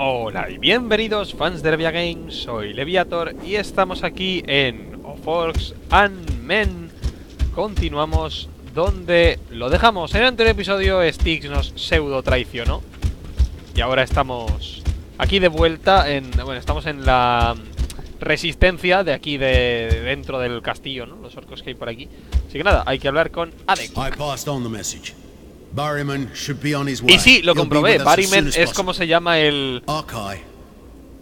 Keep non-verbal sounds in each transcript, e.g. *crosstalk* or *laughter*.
Hola y bienvenidos fans de Levia Games, soy Leviator y estamos aquí en Of Orcs and Men. Continuamos donde lo dejamos. En el anterior episodio Styx nos pseudo traicionó. Y ahora estamos aquí de vuelta en... Bueno, estamos en la resistencia de aquí de, dentro del castillo, ¿no? Los orcos que hay por aquí. Así que nada, hay que hablar con Adek I passed on the message. Barryman should be on his way. Y sí, lo He'll be comprobé, with us as Barryman soon as es possible. como se llama el... Archive.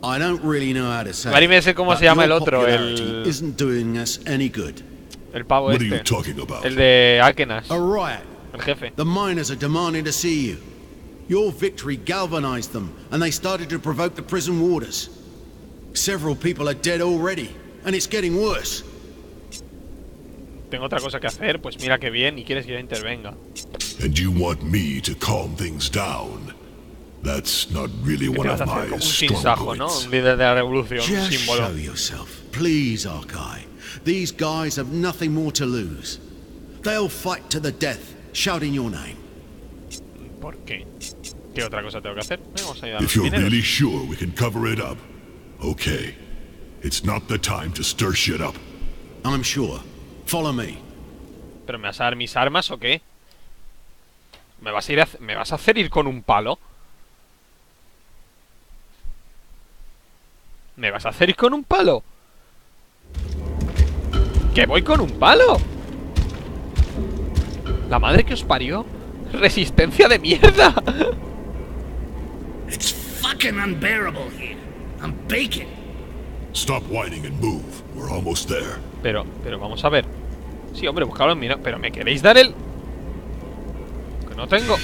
I don't really know how to say. Barryman es cómo but se llama your el otro, popularity el- Isn't doing us any good. El pavo What are you este talking about? El de Akenas, A riot. el jefe The miners are demanding to see you. Your victory galvanized them, and they started to provoke the prison warders. Several people are dead already, and it's getting worse. Tengo otra cosa que hacer, pues mira que bien y quieres que yo intervenga. And you want me to calm things down? That's not really ¿Qué one of my Como un sinsajo, ¿no? Un líder de la revolución, un Just símbolo. show yourself, please, Archive. These guys have nothing more to lose. They'll fight to the death, shouting your name. ¿Por qué? ¿Qué otra cosa tengo que hacer? Vamos a ayudar If you're really sure we can cover it up, okay. It's not the time to stir shit up. I'm sure. Follow me. ¿Pero me vas a dar mis armas o qué? ¿Me vas a, ir a hac- ¿Me vas a hacer ir con un palo? ¿Me vas a hacer ir con un palo? ¿Que voy con un palo? La madre que os parió Resistencia de mierda It's fucking unbearable here. I'm baking. Pero, pero vamos a ver. Sí, hombre, buscadlo en mi Pero ¿me queréis dar el...? Que no tengo.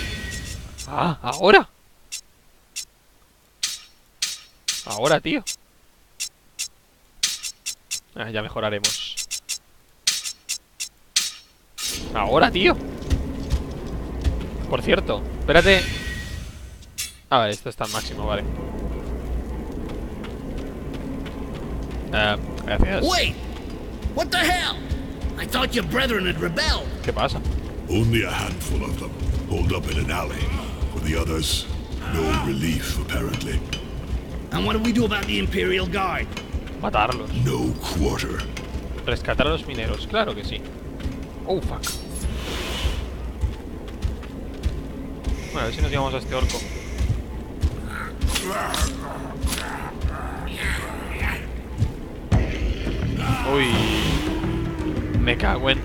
Ah, ahora. Ahora, tío. Ah, ya mejoraremos. Ahora, tío. Por cierto, espérate. Ah, vale, esto está al máximo, vale Uh, Gracias Wait! What the hell? I thought your brethren had rebelled. ¿Qué pasa? Only a handful of them, holed up in an alley. For the others, no relief, apparently. And what do we do about the Imperial Guard? Matarlos No quarter. Rescatar a los mineros, claro que sí. Oh, fuck. Bueno, a ver si nos llevamos a este orco. Uy. Me cago en.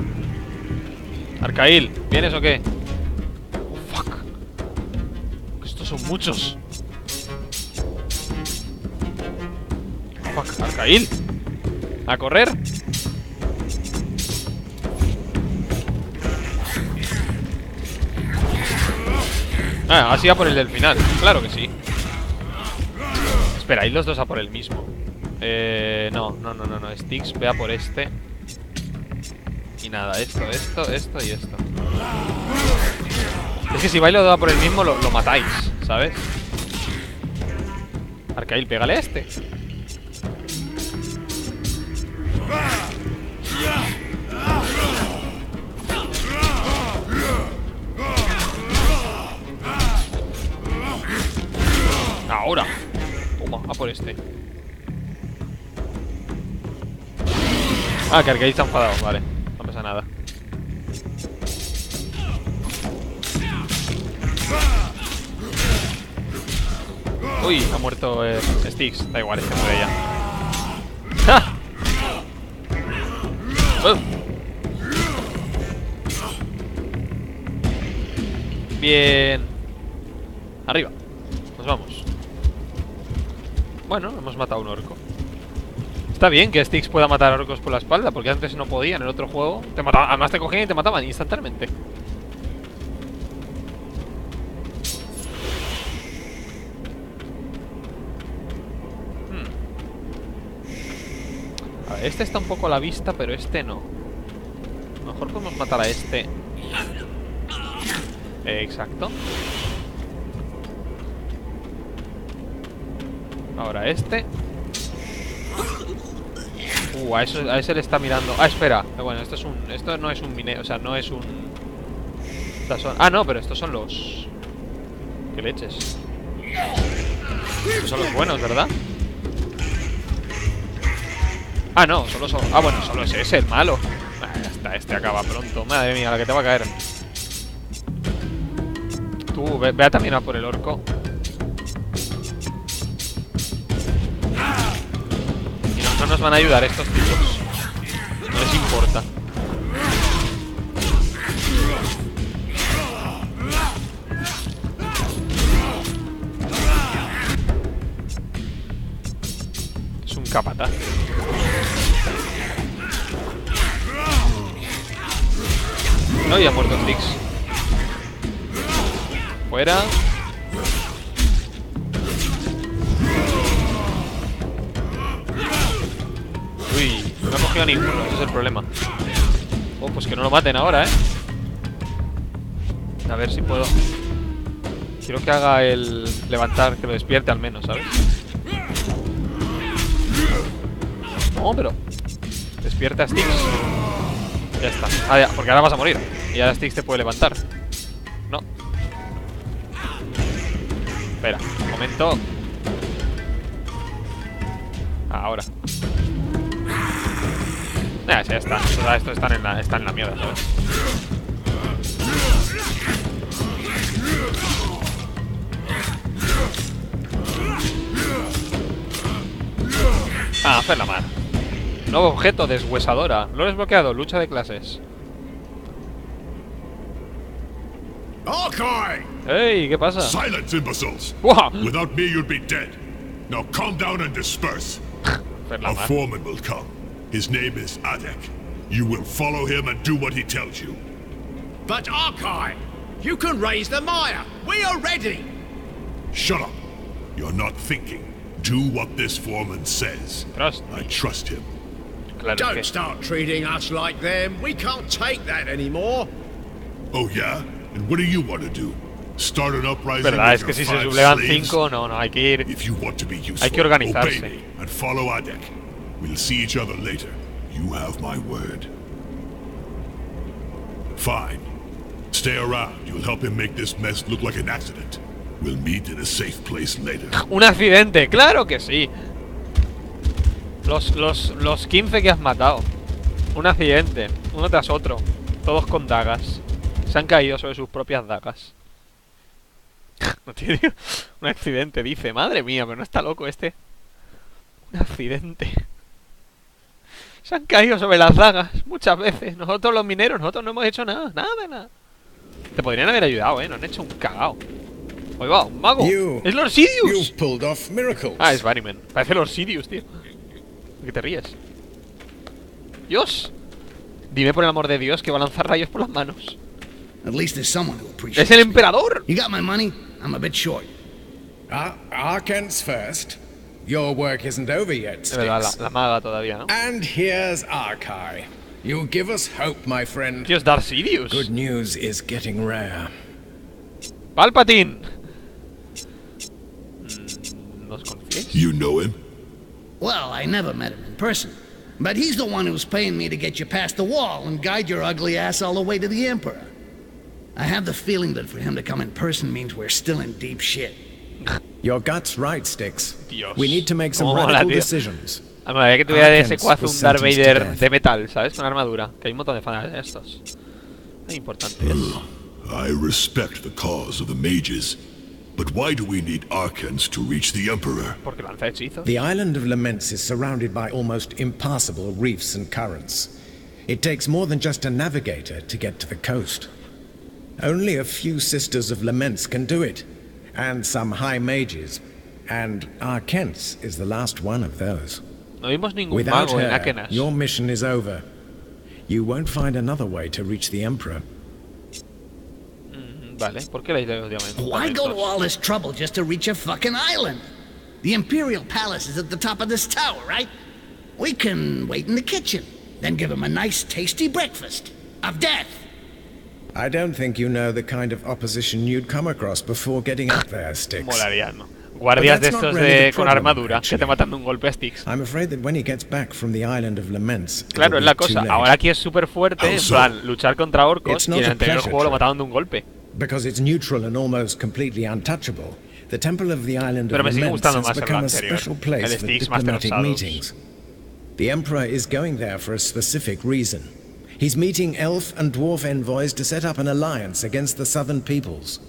Arcail, ¿vienes o qué? Oh, fuck. Estos son muchos. Fuck, Arcail. A correr. Ah, así a por el del final. Claro que sí. Espera, ahí los dos a por el mismo. Eh, no, no, no, no, no. Sticks, ve a por este. Y nada, esto, esto, esto y esto. Es que si vais los dos a por el mismo, lo, lo matáis, ¿sabes? Arcail, pégale a este. Ahora. Toma, a por este. Ah, que Arcade está enfadado, vale. No pasa nada. Uy, ha muerto eh, Styx. Da igual, es que muere ya. ¡Ja! Bien. Arriba. Nos vamos. Bueno, hemos matado a un orco. Está bien que Styx pueda matar a orcos por la espalda, porque antes no podía en el otro juego. Te mataba, además te cogían y te mataban instantáneamente. Hmm. Este está un poco a la vista, pero este no. Mejor podemos matar a este. Exacto. Ahora este. Uh, a, eso, a ese le está mirando. Ah, espera. Eh, Bueno, esto es un. Esto no es un mine. O sea, no es un. Ah, no, pero estos son los. ¿Qué leches? Estos son los buenos, ¿verdad? Ah, no, solo son... Ah, bueno, solo es ese, el malo. Ah, este acaba pronto. Madre mía, la que te va a caer. Tú, ve, ve también a por el orco. Van a ayudar estos tipos. No les importa. Es un capataz. No, ya muerto Trix. Fuera. Ese es el problema. Oh, pues que no lo maten ahora, ¿eh? A ver si puedo. Quiero que haga el levantar, que lo despierte al menos, ¿sabes? No, pero... Despierta a Styx. Ya está. Ah, ya, porque ahora vas a morir. Y ahora Styx te puede levantar. No. Espera, un momento. Ya, ya está. Todos estos están en la, están en la mierda, ¿sabes? Ah, hacer la mar. Nuevo objeto, deshuesadora. Lo he desbloqueado, lucha de clases. Arkai! ¡Ey! ¿Qué pasa? Silence, imbeciles! ¡Buah! Without me, you'd be dead. Now calm down and disperse. A foreman will come. His name is Adek. You will follow him and do what he tells you. But Arkai, you can raise the mire. We are ready. Shut up. You're not thinking. Do what this foreman says. Trust I trust him. Claro Don't start treating us like them. We can't take that anymore. Oh, yeah? And what do you want to do? Start an uprising Verdad, with es que your si se five sublevan slaves? 5, no, no, hay que ir... If you want to be useful, Hay que organizarse. obey me and follow Adek. We'll see each other later. You have my word. Fine. Stay around. You'll help him make this mess look like an accident. We'll meet in a safe place later. *laughs* Un accidente, claro que sí. Los, los, los 15 que has matado. Un accidente, uno tras otro. Todos con dagas. Se han caído sobre sus propias dagas. *laughs* Un accidente, dice. Madre mía, pero no está loco este. Un accidente. Se han caído sobre las dagas muchas veces. Nosotros los mineros, nosotros no hemos hecho nada, nada, de nada. Te podrían haber ayudado, eh. No han hecho un cagao. Oye, va, un mago. You- Es Lord Sidious. You've pulled off miracles. Ah, es Bunnyman. Parece Lord Sirius, tío. ¿De qué te ríes? Dios. Dime por el amor de Dios que va a lanzar rayos por las manos. At least there's someone who appreciates ¡Es el emperador! You got my money? I'm a bit short. Ah, Arkent's first. Your work isn't over yet, Es verdad, la, la maga todavía, ¿no? And here's Arkai. You give us hope, my friend. Tío, es Darth Sidious. Good news is getting rare. Palpatine. Mm, ¿Nos confiéis? You know him? Well, I never met him in person. But he's the one who's paying me to get you past the wall and guide your ugly ass all the way to the Emperor. I have the feeling that for him to come in person means we're still in deep shit. Your gut's right, Styx. Dios. We need to make some Cómo mola, radical tío. decisions. A ver, hay que tuviera de ese cuazo un Darth Vader de metal, ¿sabes? Con armadura. Que hay un montón de fans de estos. Es importante. I respect the cause of the mages. But why do we need Arkans to reach the Emperor? Porque lanza hechizos. The island of Laments is surrounded by almost impassable reefs and currents. It takes more than just a navigator to get to the coast. Only a few Sisters of Laments can do it, and some High Mages. And Arkent's is the last one of those. No vimos ningún Without mago en her, Akenas. your mission is over. You won't find another way to reach the Emperor. Mm, Vale, ¿por qué la isla de los diamantes? Why go to all this trouble just to reach a fucking island? The Imperial Palace is at the top of this tower, right? We can wait in the kitchen, then give him a nice, tasty breakfast of death. I don't think you know the kind of opposition you'd come across before getting up there, Styx. Molaría, ¿no? Guardias de estos de, con armadura que te matan de un golpe a Sticks. I'm afraid that when he gets back from the island of Laments, it'll Claro, es la cosa. Ahora aquí es súper fuerte, en plan, luchar contra orcos y en el anterior juego lo mataron de un golpe. Because it's neutral and almost completely untouchable. the Temple of the Island Pero of me sigue Laments gustando has más el become a anterior, special el Master of Shadows. The Emperor is going there for a specific reason. He's meeting elf and dwarf envoys to set up an alliance against the southern peoples.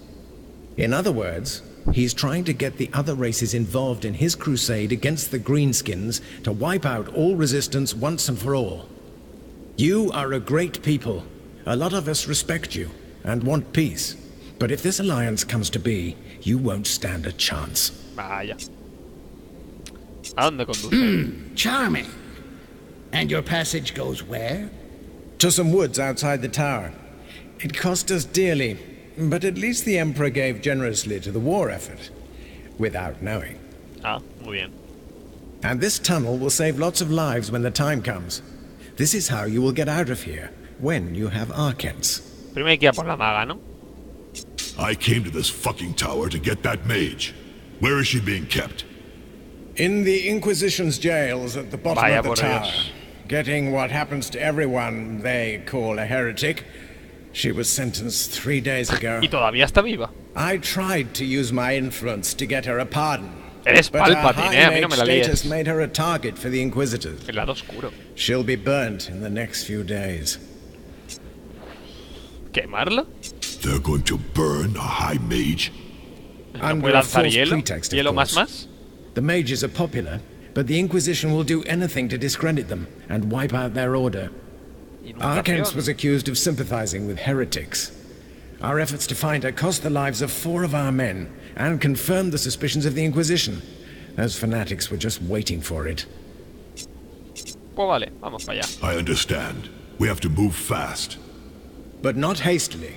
In other words, he's trying to get the other races involved in his crusade against the Greenskins to wipe out all resistance once and for all. You are a great people. A lot of us respect you and want peace. But if this alliance comes to be, you won't stand a chance. Vaya. ¿A dónde conduce? *clears throat* Charming. And your passage goes where? To some woods outside the tower. It cost us dearly, but at least the Emperor gave generously to the war effort. Without knowing. ah, muy bien. And this tunnel will save lots of lives when the time comes. This is how you will get out of here, when you have Arkents. Primero hay que ir por la maga, ¿no? I came to this fucking tower to get that mage. Where is she being kept? In the Inquisition's jails at the bottom Vaya of the tower, Dios. Getting what happens to everyone they call a heretic. She was sentenced three days ago. Y todavía está viva. I tried to use my influence to get her a pardon. Eres But her Palpatine, eh? A mí no me la high mage status líes. made her a target for the Inquisitors. El lado oscuro. She'll be burnt in the next few days. ¿Quemarla? They're going to burn a high mage? ¿No Under puede a lanzar false hielo? pretext, of ¿Hielo más más? The mages are popular, but the Inquisition will do anything to discredit them and wipe out their order. Y Arkens was accused of sympathizing with heretics. Our efforts to find her cost the lives of four of our men and confirmed the suspicions of the Inquisition. Those fanatics were just waiting for it. Pues vale, vamos para allá. I understand. We have to move fast. But not hastily.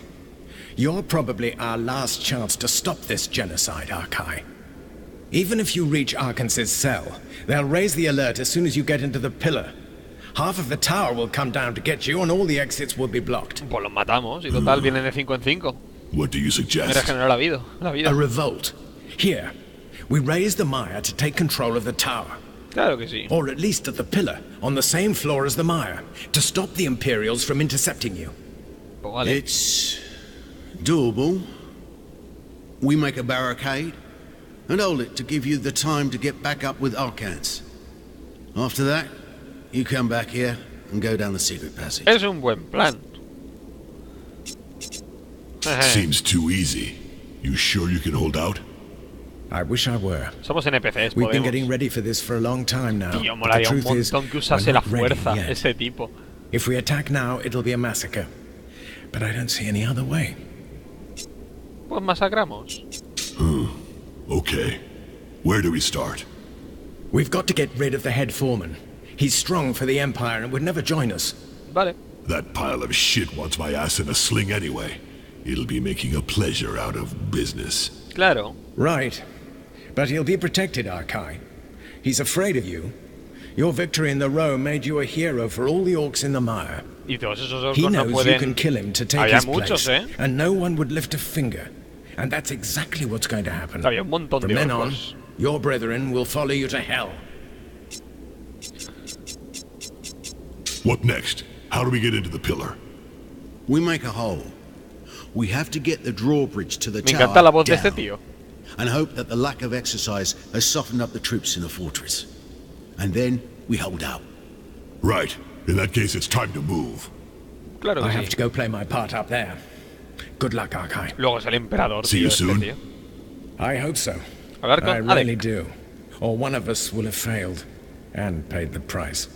You're probably our last chance to stop this genocide, Arkai. Even if you reach Arkens's cell, they'll raise the alert as soon as you get into the pillar. Half of the tower will come down to get you, and all the exits will be blocked. Pues los matamos. Y total, hmm. vienen de 5 en 5. What do you suggest? regeneró la vida. La vida. A revolt. Here, we raise the Mire to take control of the tower. Claro que sí. Or at least at the pillar, on the same floor as the Mire, to stop the Imperials from intercepting you. Pues vale. It's doable. We make a barricade and hold it to give you the time to get back up with Arkans. After that, you come back here and go down the secret passage. Es un buen plan. Seems too easy. You sure you can hold out? I wish I were. Somos NPCs, We've been getting ready for this for a long time now. Tío, but the molaría un truth is, montón que we're usase la not ready fuerza yet. ese tipo. If we attack now, it'll be a massacre. But I don't see any other way. Pues masacramos. Okay. Where do we start? We've got to get rid of the head foreman. He's strong for the Empire and would never join us. Vale. That pile of shit wants my ass in a sling anyway. It'll be making a pleasure out of business. Claro. Right. But he'll be protected, Arkai. He's afraid of you. Your victory in the row made you a hero for all the orcs in the mire. Y todos esos He orcos no knows you can kill him to take Había his muchos, place, ¿eh? and no one would lift a finger. And that's exactly what's going to happen. Había un montón From then on, your brethren will follow you to hell. What next? How do we get into the pillar? We make a hole. We have to get the drawbridge to the Me tower la voz de down, este tío. and hope that the lack of exercise has softened up the troops in the fortress. And then we hold out. Right. In that case, it's time to move. Claro I que have to go play my part up there. Good luck, Arkai. Luego es el emperador, See tío, you este soon. tío. I hope so. Hablar I con really Alec. do. Or one of us will have failed and paid the price.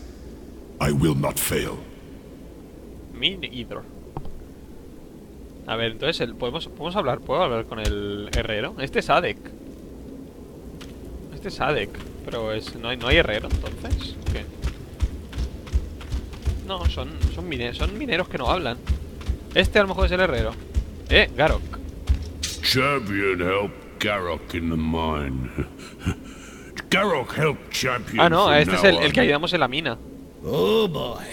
I will not fail. Me either. A ver, entonces, el, ¿podemos, ¿podemos hablar? ¿Puedo hablar con el herrero? Este es Adek. Este es Adek. Pero es, no, hay, no hay herrero, entonces. ¿Qué? No, son, son, mine- son mineros que no hablan. Este a lo mejor es el herrero. Eh, Garok. Champion helped Garrock in the mine. Garrock helped Champion. Ah, no, este es el, el que ayudamos en la mina. Oh boy.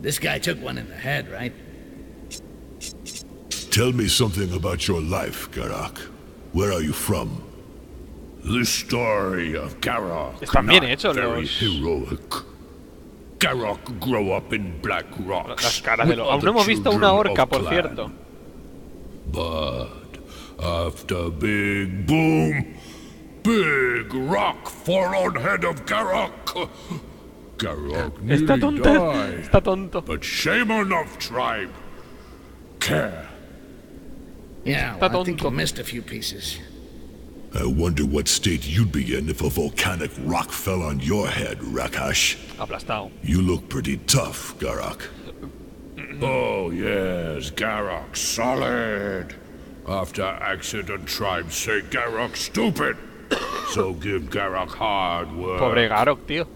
This guy took one in the head, right? Tell me something about your life, Garak. Where are you from? The story of Garrock. Están bien hechos very los- heroic. Garrock grew up in Black Rock. Las caras de los... Aún no hemos visto una orca, por cierto. But After big boom, big rock fall on head of Garrock. Garrock *laughs* Está nearly tonto. die. Está tonto. But shame enough, tribe. Care. Yeah, Está well, I think tonto. you missed a few pieces. I wonder what state you'd be in if a volcanic rock fell on your head, Rakash. Aplastado. You look pretty tough, Garak. Oh, yes, Garrock solid. After accident, tribes say Garrock stupid. *coughs* so give Garrock hard work. Pobre Garok, tío.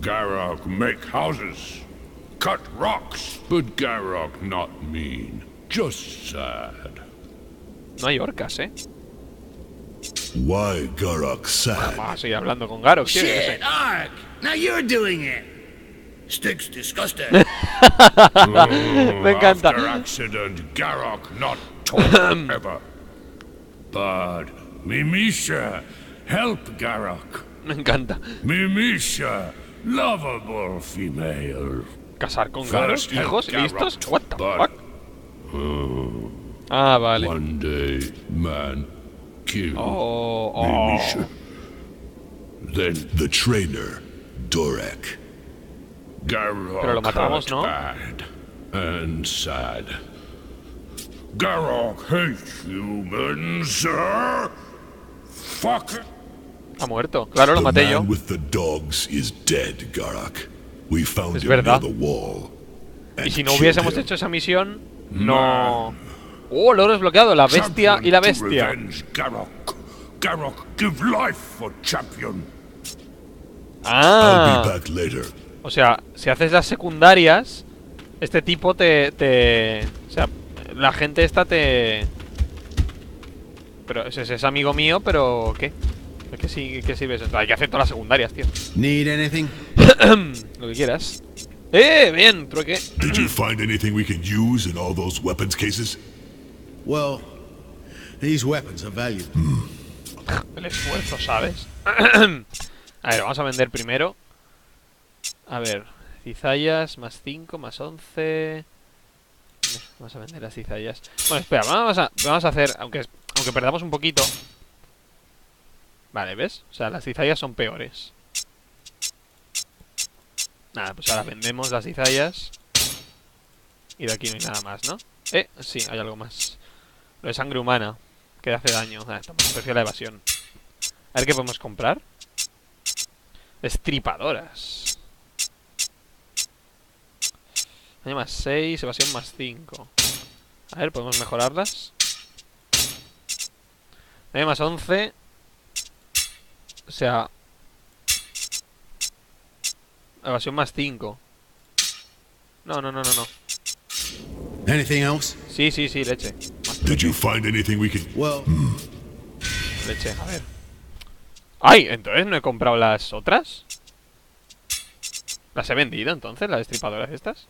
Garrock make houses, cut rocks, but Garrock not mean, just sad. No hay orcas, ¿eh? Why Garak sad? Vamos a seguir hablando con Garok, tío. yo qué sé. Shit, Ark! Now you're doing it! Sticks disgusting. *laughs* Me encanta. After accident, Garrock not talk ever. But Mimisha help Garrock. Me encanta. Mimisha, lovable female. Casar con Garok, First help hijos, listos. What the burn. fuck? Ah, vale. One day, man kill Oh, oh. Mimisha. Then The trainer, Dorek. Garrock Pero lo matamos, ¿no? bad and sad. Garrock hates humans, sir. Fuck. Ha muerto. Claro, lo maté yo. with the dogs is dead, Garak. We found Es him near verdad. the wall. Y si no hubiésemos hecho esa misión, no... Oh, logro desbloqueado. La bestia y la bestia. Ah. O sea, si haces las secundarias, este tipo te, te... O sea, la gente esta te... Pero ese es amigo mío, pero... ¿Qué? ¿Qué, sí, qué sirve eso? Hay que hacer todas las secundarias, tío. Need anything? *clears throat* Lo que quieras. ¡Eh! Bien, trueque. *clears throat* Did you find anything we can use in all those weapons cases? Well, these weapons are valuable. *clears throat* El esfuerzo, ¿sabes? a ver, vamos a vender primero. A ver, cizallas más 5, más 11. Vamos a vender las cizallas. Bueno, espera, vamos a, vamos a hacer, aunque, aunque perdamos un poquito. Vale, ¿ves? O sea, las cizallas son peores. Nada, pues ahora vendemos las cizallas. Y de aquí no hay nada más, ¿no? Eh, sí, hay algo más. Lo de sangre humana, que hace daño. Ah, prefiero la evasión. A ver qué podemos comprar. Destripadoras. Daño más 6, evasión más 5. A ver, podemos mejorarlas. Daño más 11. O sea... Evasión más 5. No, no, no, no, no. Anything else? Sí, sí, sí, leche. Did you find anything we can... Well, Leche, a ver. ¡Ay! Entonces no he comprado las otras. ¿Las he vendido entonces, las destripadoras estas?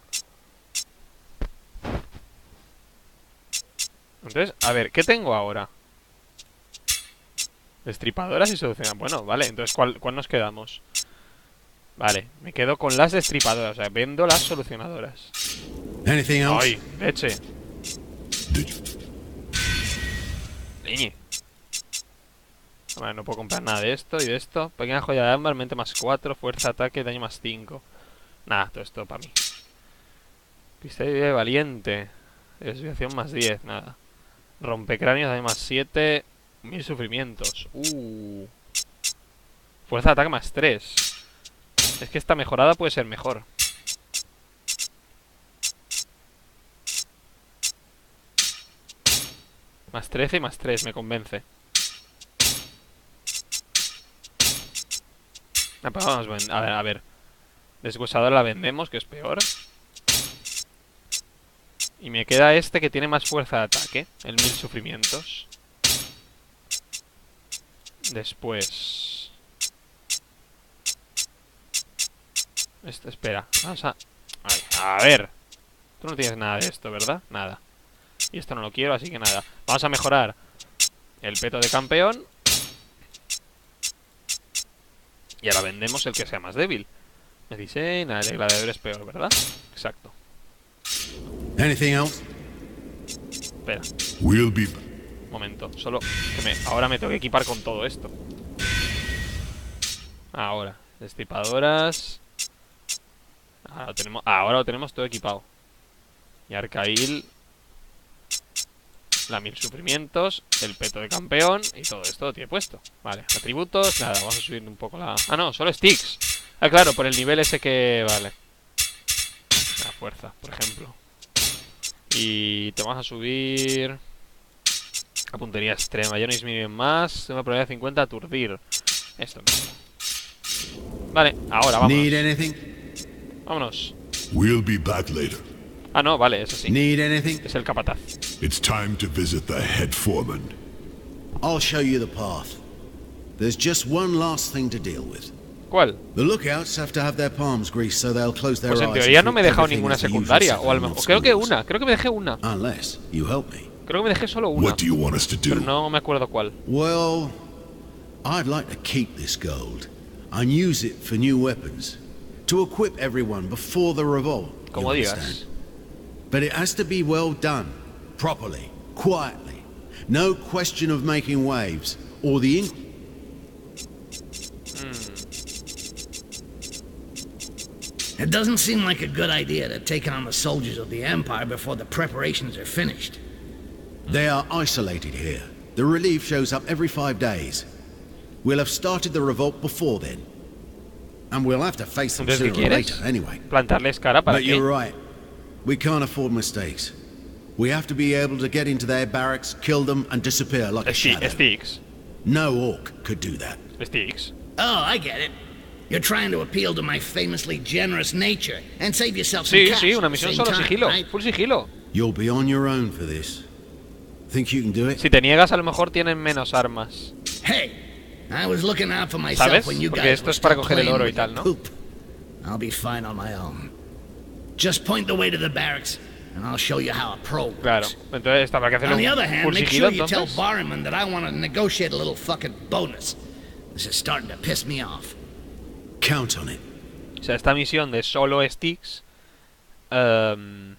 Entonces, a ver, ¿qué tengo ahora? Destripadoras y solucionan. Bueno, vale, entonces ¿cuál, ¿cuál nos quedamos? Vale, me quedo con las destripadoras, o sea, vendo las solucionadoras. ¡Ay! ¡Leche! Leñe. Vale, no puedo comprar nada de esto y de esto. Pequeña joya de ámbar, mente más 4, fuerza, ataque, daño más 5. Nada, todo esto para mí. Cristal de valiente. Desviación más 10, nada. Rompecráneos, daño más 7. Mil sufrimientos. Uh. Fuerza de ataque más 3. Es que esta mejorada puede ser mejor. Más 13 y más 3, me convence. Ah, pues vamos, a ver, a ver. Deshuesadora la vendemos, que es peor. Y me queda este que tiene más fuerza de ataque, el mil sufrimientos. Después... Esto, espera, vamos a... Ay, a ver. Tú no tienes nada de esto, ¿verdad? Nada. Y esto no lo quiero, así que nada. Vamos a mejorar el peto de campeón. Y ahora vendemos el que sea más débil. Me dice, nada, el gladiador es peor, ¿verdad? Exacto. Anything else? Espera. We'll be... Momento, solo que me, ahora me tengo que equipar con todo esto. Ahora, destripadoras. Ahora lo tenemos, ahora lo tenemos todo equipado. Y Arcail. La mil sufrimientos, el peto de campeón y todo esto lo tiene puesto. Vale, atributos, nada, vamos a subir un poco la. Ah, no, solo sticks. Ah, claro, por el nivel ese que. Vale. La fuerza, por ejemplo. Y te vamos a subir. A puntería extrema. Ya no es bien más. Una probabilidad de 50 aturdir. Esto mismo. Vale, ahora vamos. Vámonos. We'll be back later. Ah, no, vale, eso sí. Need anything? Es el capataz. It's time to visit the head foreman. I'll show you the path. There's just one last thing to deal with. ¿Cuál? The lookouts have to have their palms greased so they'll close their Pues en eyes. teoría and no me he treat dejado ninguna as the usual secundaria. O a lo settlement mejor. Creo que una. Creo que me dejé una. Unless you help me. Creo que me dejé solo una. What do you want us to Pero do? no me acuerdo cuál. Well, I'd like to keep this gold and use it for new weapons. To equip everyone before the revolt. Como digas. understand? But it has to be well done, properly, quietly. No question of making waves, or the It doesn't seem like a good idea to take on the soldiers of the Empire before the preparations are finished. They are isolated here. The relief shows up every five days. We'll have started the revolt before then. And we'll have to face them sooner or later anyway. Plantarles cara para But you're right. We can't afford mistakes. We have to be able to get into their barracks, kill them, and disappear like a Sti- shadow. Sticks. No orc could do that. Sticks. Oh, I get it. You're trying to appeal to my famously generous nature and save yourself some Sí, cash sí, at una misión solo time, sigilo. right? Full sigilo. You'll be on your own for this. Think you can do it? Si te niegas, a lo mejor tienen menos armas. Hey, I was looking out for myself ¿Sabes? when you Porque guys esto were es para coger el oro y tal, ¿no? Poop. I'll be fine on my own. Just point the way to the barracks, and I'll show you how a pro works. Claro. Entonces habrá que hacerlo On the other hand, full make sigilo, sure you tell entonces. Barryman that I want to negotiate a little fucking bonus. This is starting to piss me off. Count on it. O sea, esta misión de solo sticks. ehm,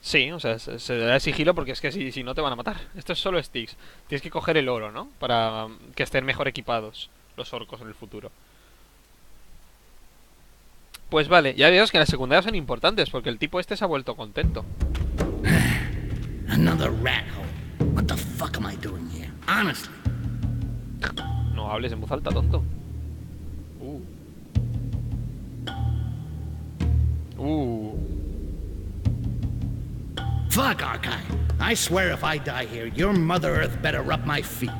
sí, o sea, se, se da sigilo porque es que si, si no te van a matar. Esto es solo sticks. Tienes que coger el oro, ¿no? Para um, que estén mejor equipados los orcos en el futuro. Pues vale, ya veo que las secundarias son importantes porque el tipo este se ha vuelto contento. *sighs* Another rat hole. What the fuck am I doing here? Honestly. No hables en voz alta, tonto. Uh. Fuck, Archive. I swear if I die here, your Mother Earth better rub my feet.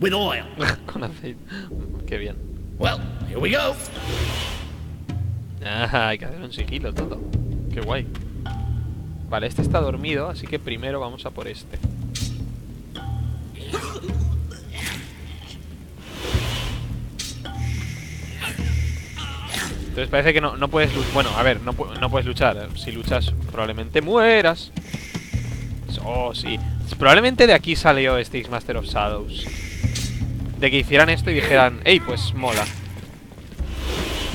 With oil. *laughs* Con aceite. Qué bien. Well, here we go. Ah, hay que hacer un sigilo todo. Qué guay. Vale, este está dormido, así que primero vamos a por este. *coughs* Entonces parece que no, no puedes luchar. Bueno, a ver, no, no puedes luchar. Si luchas, probablemente mueras. Oh, sí. Probablemente de aquí salió Styx Master of Shadows. De que hicieran esto y dijeran, hey, pues mola.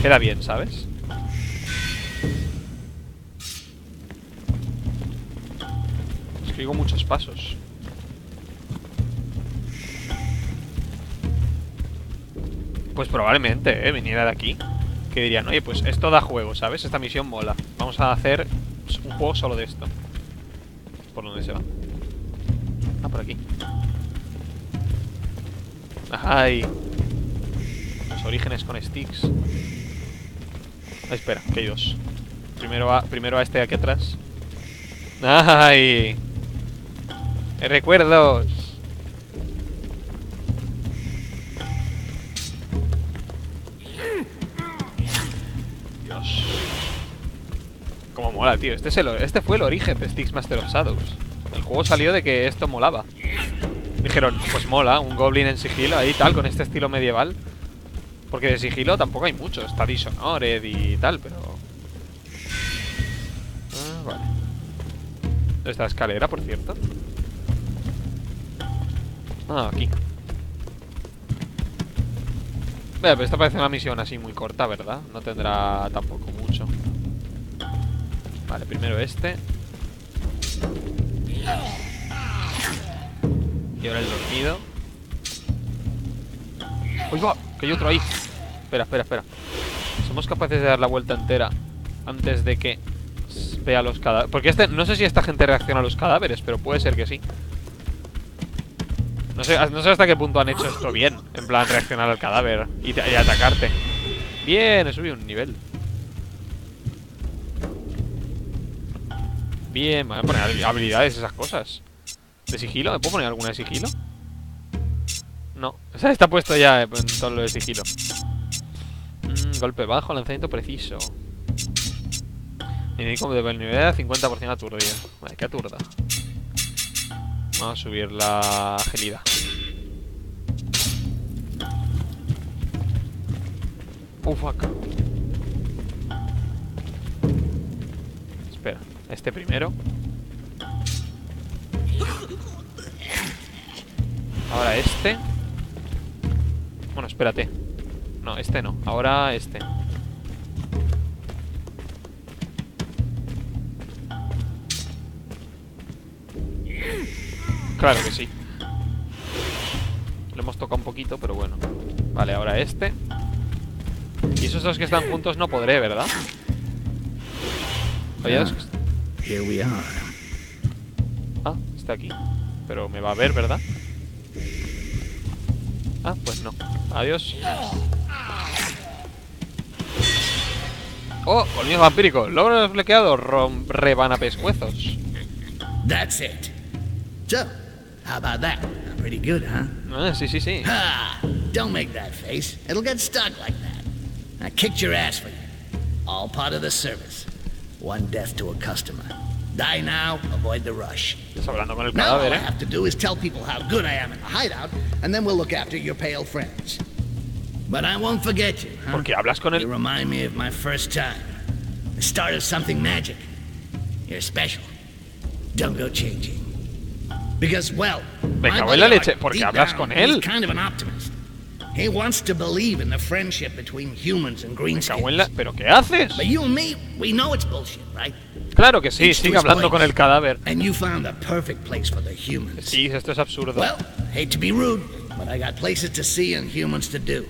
Queda bien, ¿sabes? Es que digo muchos pasos. Pues probablemente, ¿eh? Viniera de aquí. Que dirían, oye, pues esto da juego, ¿sabes? Esta misión mola. Vamos a hacer un juego solo de esto. ¿Por dónde se va? Ah, por aquí. ¡Ay! Los orígenes con sticks. Espera, que hay dos. Primero va, primero va este aquí atrás. ¡Ay! ¡Recuerdos! Mola, tío. Este, es el, este fue el origen de Styx Master of Shadows. El juego salió de que esto molaba. Dijeron, pues mola, un goblin en sigilo ahí tal, con este estilo medieval. Porque de sigilo tampoco hay mucho. Está Dishonored y tal, pero... Ah, vale. Esta escalera, por cierto. Ah, aquí. Vale, pero esta parece una misión así muy corta, ¿verdad? No tendrá tampoco mucho. Vale, primero este. Y ahora el dormido. ¡Uy, va! Que hay otro ahí. Espera, espera, espera. Somos capaces de dar la vuelta entera antes de que vea los cadáveres. Porque este, no sé si esta gente reacciona a los cadáveres, pero puede ser que sí. No sé, no sé hasta qué punto han hecho esto bien. En plan, reaccionar al cadáver y, y atacarte. Bien, he subido un nivel. Bien, me voy a poner habi- habilidades, esas cosas. ¿De sigilo? ¿Me puedo poner alguna de sigilo? No, o sea, está puesto ya en todo lo de sigilo. Mm, golpe bajo, lanzamiento preciso. Como de nivel 50% aturdido. Vale, que aturda. Vamos a subir la agilidad. Oh, fuck. Espera, este primero. Ahora este. Bueno, espérate. No, este no. Ahora este. Claro que sí. Lo hemos tocado un poquito, pero bueno. Vale, ahora este. Y esos dos que están juntos no podré, ¿verdad? Oye, dos que- Here we are. Ah, está aquí. Pero me va a ver, ¿verdad? Ah, pues no. Adiós. Oh, colmillo vampírico. Logro desbloqueado. Rom rebana pescuezos. That's it. So, how about that? Pretty good, huh? Ah, sí, sí, sí. Ha! Don't make that face. It'll get stuck like that. I kicked your ass for you. All part of the service. One death to a customer. Die now, avoid the rush. Estás hablando con el Now all I ¿eh? have to do is tell people how good I am in the hideout, and then we'll look after your pale friends. But I won't forget you, huh? Porque hablas con You remind me of my first time. The start of something magic. You're special. Don't go changing. Because, well, Me my cago en la leche, porque hablas con él. Kind of an optimist. He wants to believe in the friendship between humans and greenskins. ¿Pero qué haces? But you and me, we know it's bullshit, right? Claro que sí, sigue hablando con el cadáver. And you found the perfect place for the humans. Sí, esto es absurdo. Well, hate to be rude, but I got places to see and humans to do.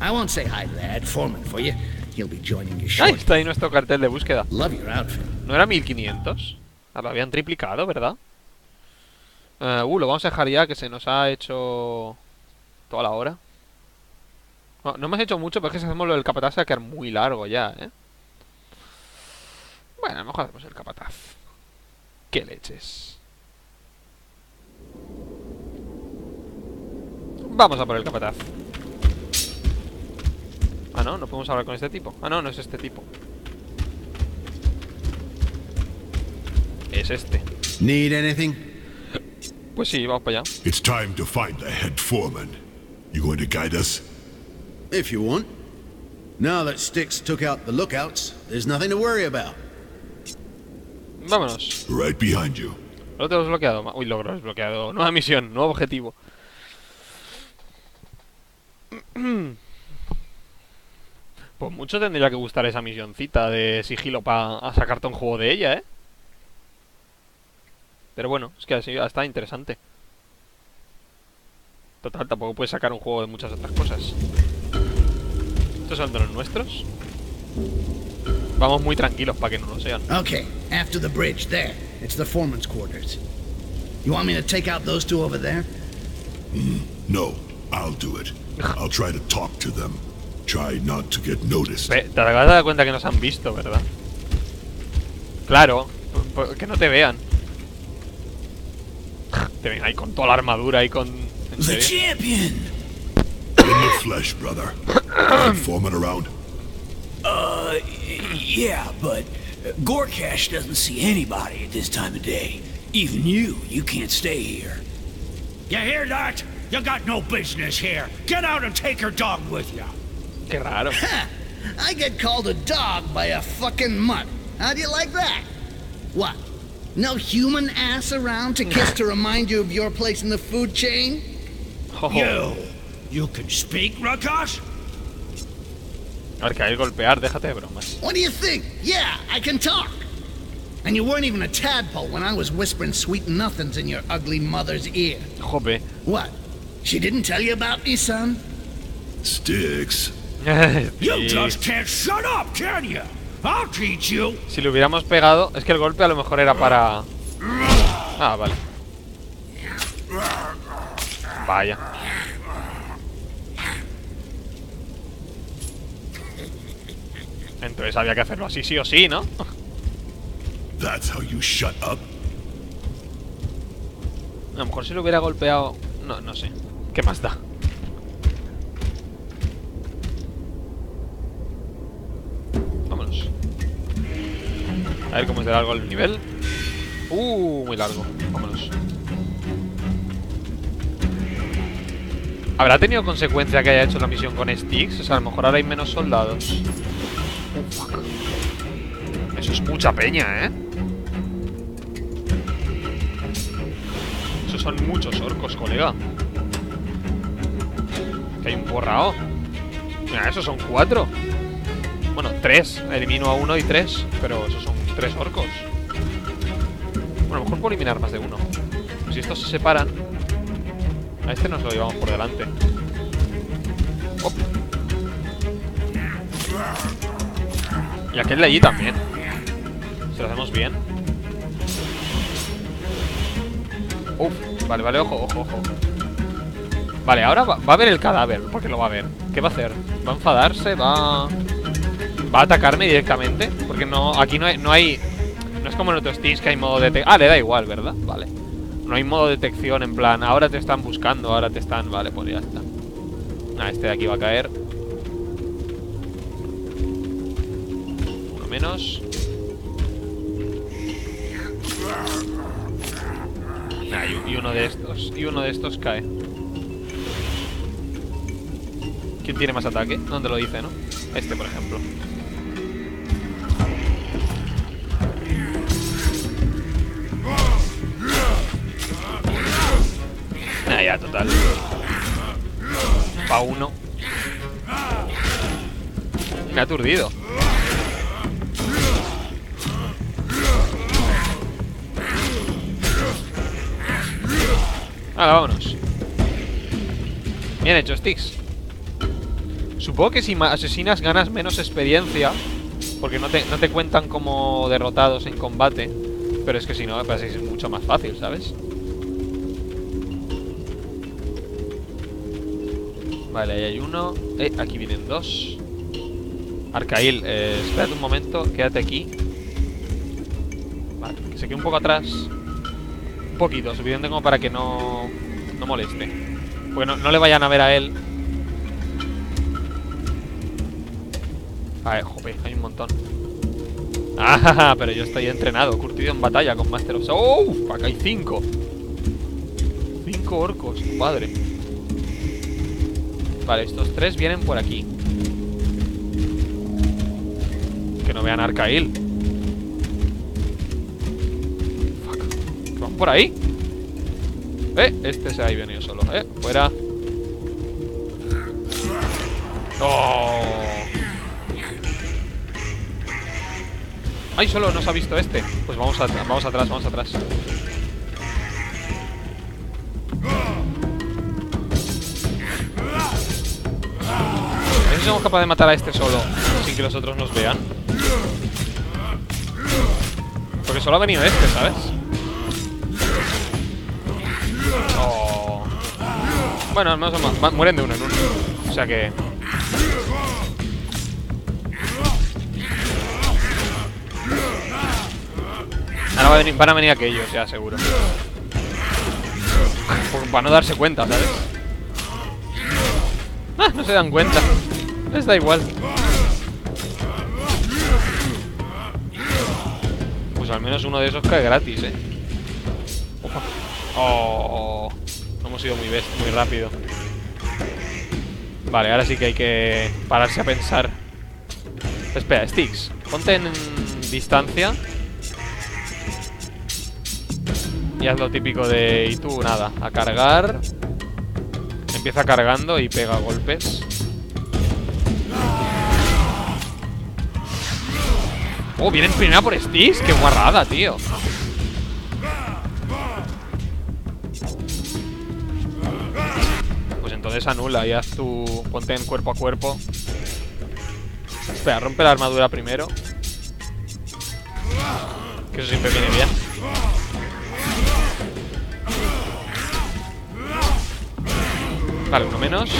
I won't say hi to the head foreman for you. He'll be joining you Ahí está ahí nuestro cartel de búsqueda. Love your outfit. ¿No era 1500? Ah, Lo habían triplicado, ¿verdad? Eh, uh, lo vamos a dejar ya que se nos ha hecho toda la hora. No, no hemos hecho mucho, pero es que si hacemos lo del capataz se va a quedar muy largo ya, ¿eh? Bueno, a lo mejor hacemos el capataz. ¿Qué leches? Vamos a por el capataz. Ah, no, no podemos hablar con este tipo. Ah, no, no es este tipo. Es este. Need anything? Pues sí, vamos para allá. It's time to find the head foreman. You going to guide us? If you want. Now that Styx took out the lookouts, there's nothing to worry about. Vámonos. Right behind you. Lo tengo desbloqueado. Uy, logro desbloqueado. Nueva misión, nuevo objetivo. *clears throat* Pues mucho tendría que gustar esa misioncita de sigilo para sacarte un juego de ella, ¿eh? Pero bueno, es que así está interesante. Total, tampoco puedes sacar un juego de muchas otras cosas. ¿Estos son de los nuestros? Vamos muy tranquilos para que no lo sean. Okay, after the bridge, there. It's the foreman's quarters. You want me to take out those two over there? No, I'll do it. I'll try to talk to them. Try not to get noticed. Te acabas de dar cuenta que nos han visto, ¿verdad? Claro, que no te vean. Te ven ahí con toda la armadura y con... ¿En serio? champion! In the flesh, brother. *coughs* Head foreman around? Uh, yeah, but Gorkash doesn't see anybody at this time of day. Even you, you can't stay here. You hear that? You got no business here. Get out and take your dog with you. Qué raro. I get called a dog by a fucking mutt. How do you like that? What? No human ass around to kiss to remind you of your place in the food chain? Jojo. You, you can speak, Rakash? A ver, que hay golpear, déjate de bromas. What do you think? Yeah, I can talk. And you weren't even a tadpole when I was whispering sweet nothings in your ugly mother's ear. Jope. What? She didn't tell you about me, son? Sticks. *laughs* You just can't shut up, can you? I'll teach you. Si le hubiéramos pegado, es que el golpe a lo mejor era para... Ah, vale. Vaya. Entonces había que hacerlo así sí o sí, ¿no? *laughs* That's how you shut up? A lo mejor si lo hubiera golpeado... No, no sé. ¿Qué más da? Vámonos. A ver cómo es de largo el nivel. Uh, muy largo. Vámonos. ¿Habrá tenido consecuencia que haya hecho la misión con sticks? O sea, a lo mejor ahora hay menos soldados. Eso es mucha peña, ¿eh? Esos son muchos orcos, colega. Que hay un porrao. Mira, esos son cuatro. Bueno, tres. Elimino a uno y tres. Pero esos son tres orcos. Bueno, mejor puedo eliminar más de uno. Si estos se separan. A este nos lo llevamos por delante. Y aquel de allí también. Lo hacemos bien. Uf, vale, vale, ojo, ojo, ojo. Vale, ahora va, a ver el cadáver, porque lo va a ver. ¿Qué va a hacer? ¿Va a enfadarse? ¿Va, va a atacarme directamente? Porque no, aquí no hay, no hay... No es como en otros Steams que hay modo de. Ah, le da igual, ¿verdad? Vale. No hay modo de detección en plan, ahora te están buscando, ahora te están... Vale, pues ya está. Ah, este de aquí va a caer. Uno menos. Nah, y, uno de estos. Y uno de estos cae. ¿Quién tiene más ataque? ¿Dónde lo dice, no? Este, por ejemplo. Ah, ya, total. Pa' uno. Me ha aturdido. Ahora vámonos. Bien hecho, Sticks. Supongo que si asesinas ganas menos experiencia. Porque no te, no te cuentan como derrotados en combate. Pero es que si no, pues es mucho más fácil, ¿sabes? Vale, ahí hay uno. Eh, aquí vienen dos. Arcail, eh, espérate un momento, quédate aquí. Vale, que se quede un poco atrás. Poquito, suficiente como para que no, no moleste. Porque no, le vayan a ver a él. A ver, jope, hay un montón. Ah, *laughs* pero yo estoy entrenado, curtido en batalla con Master of... ¡Oh! Acá hay cinco. Cinco orcos, padre. Vale, estos tres vienen por aquí. Que no vean Arcail. Por ahí? Eh, este se ha venido solo. Eh, fuera. ¡Oh! ¡Ay, solo nos ha visto este! Pues vamos, a- vamos atrás, vamos atrás. A ver somos capaces de matar a este solo sin que los otros nos vean. Porque solo ha venido este, ¿sabes? Bueno, al menos ma- ma- mueren de uno en uno. O sea que... Ahora a venir- van a venir aquellos, ya seguro. Para no darse cuenta, ¿sabes? Ah, no se dan cuenta. Les da igual. Pues al menos uno de esos cae gratis, ¿eh? Oh, hemos ido muy, muy rápido. Vale, ahora sí que hay que pararse a pensar. Espera, Sticks, ponte en distancia. Y haz lo típico de... Y tú, nada, a cargar. Empieza cargando y pega golpes. Oh, vienen primera por Styx. Qué guarrada, tío. Entonces anula y haz tu... Ponte en cuerpo a cuerpo. Espera, rompe la armadura primero. Que eso siempre viene bien. Vale, uno menos.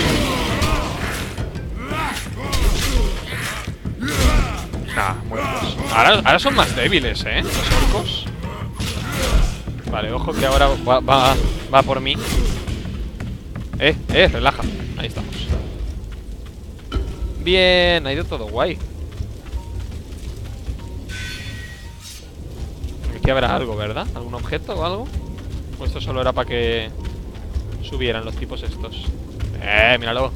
Ah, muertos. Ahora, ahora son más débiles, ¿eh? Los orcos. Vale, ojo que ahora va, va, va por mí. Eh, eh, relaja. Ahí estamos. Bien, ha ido todo guay. Aquí habrá algo, ¿verdad? ¿Algún objeto o algo? O esto solo era para que subieran los tipos estos. Eh, míralo.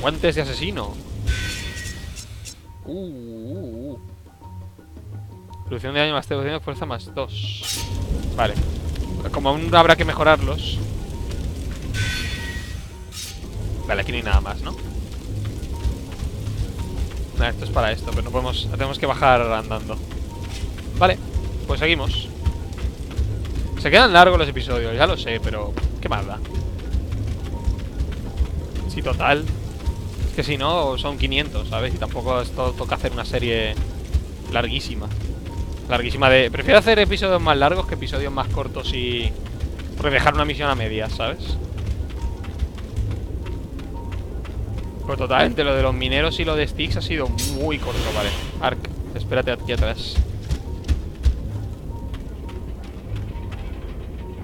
Guantes de asesino. Uh, uh, uh. Reducción de daño más reducción de fuerza más 2. Vale. Como aún habrá que mejorarlos. Vale, aquí no hay nada más, ¿no? Nada, esto es para esto, pero no podemos... Tenemos que bajar andando. Vale, pues seguimos. Se quedan largos los episodios, ya lo sé, pero... ¿Qué más da? Sí, total. Es que si no, son 500, ¿sabes? Y tampoco esto toca hacer una serie larguísima. Larguísima de... Prefiero hacer episodios más largos que episodios más cortos y... Porque dejar una misión a medias, ¿sabes? Pero totalmente lo de los mineros y lo de Styx ha sido muy corto, vale. Ark, espérate aquí atrás.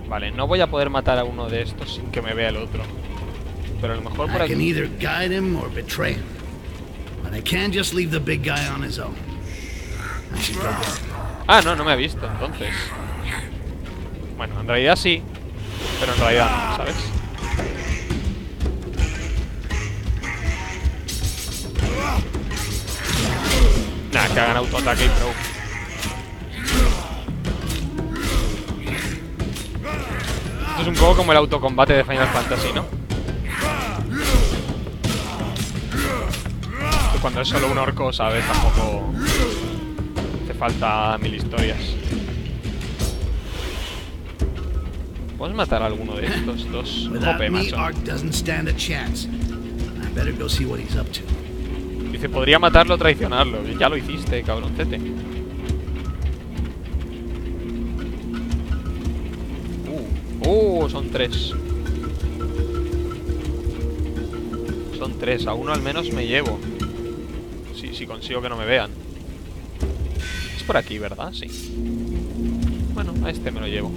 Vale, no voy a poder matar a uno de estos sin que me vea el otro. Pero a lo mejor por aquí... I can't just leave the big guy on his own. I should go. Ah, no, no me ha visto, entonces. Bueno, en realidad sí. Pero en realidad no, ¿sabes? Nah, que hagan autoataque y pro. Esto es un poco como el autocombate de Final Fantasy, ¿no? Cuando es solo un orco, ¿sabes? Tampoco falta mil historias. ¿Puedes matar a alguno de estos dos? Jope, macho. Dice, podría matarlo o traicionarlo. Ya lo hiciste, cabroncete. Uh, uh, son tres. Son tres. A uno al menos me llevo. Si, si consigo que no me vean. Por aquí, ¿verdad? Sí. Bueno, a este me lo llevo.